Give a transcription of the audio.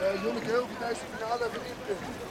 Uh, Jonneke Hilke tijdens de finale hebben inpunten.